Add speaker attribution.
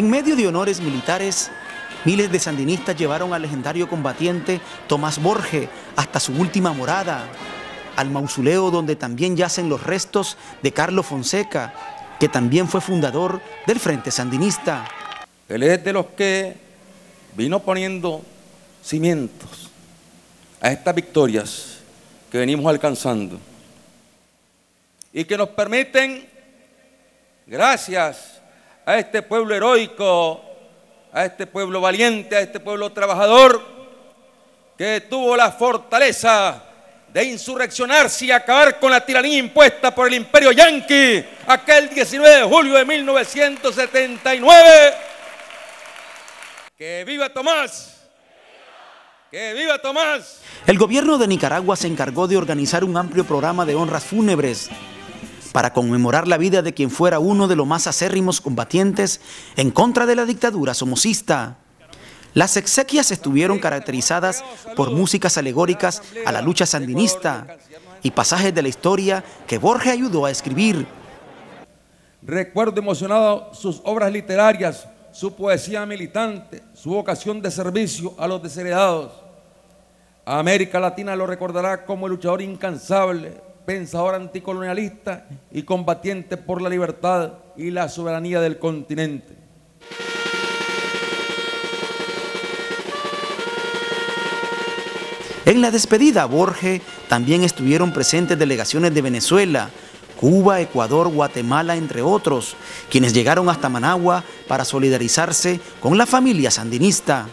Speaker 1: En medio de honores militares, miles de sandinistas llevaron al legendario combatiente Tomás Borge hasta su última morada, al mausoleo donde también yacen los restos de Carlos Fonseca, que también fue fundador del Frente Sandinista.
Speaker 2: Él es de los que vino poniendo cimientos a estas victorias que venimos alcanzando y que nos permiten, gracias a este pueblo heroico, a este pueblo valiente, a este pueblo trabajador, que tuvo la fortaleza de insurreccionarse y acabar con la tiranía impuesta por el imperio yanqui aquel 19 de julio de 1979. ¡Que viva Tomás! ¡Que viva Tomás!
Speaker 1: El gobierno de Nicaragua se encargó de organizar un amplio programa de honras fúnebres para conmemorar la vida de quien fuera uno de los más acérrimos combatientes en contra de la dictadura somocista. Las exequias estuvieron caracterizadas por músicas alegóricas a la lucha sandinista y pasajes de la historia que Borges ayudó a escribir.
Speaker 2: Recuerdo emocionado sus obras literarias, su poesía militante, su vocación de servicio a los desheredados. América Latina lo recordará como el luchador incansable, pensador anticolonialista y combatiente por la libertad y la soberanía del continente.
Speaker 1: En la despedida a Borges también estuvieron presentes delegaciones de Venezuela, Cuba, Ecuador, Guatemala, entre otros, quienes llegaron hasta Managua para solidarizarse con la familia sandinista.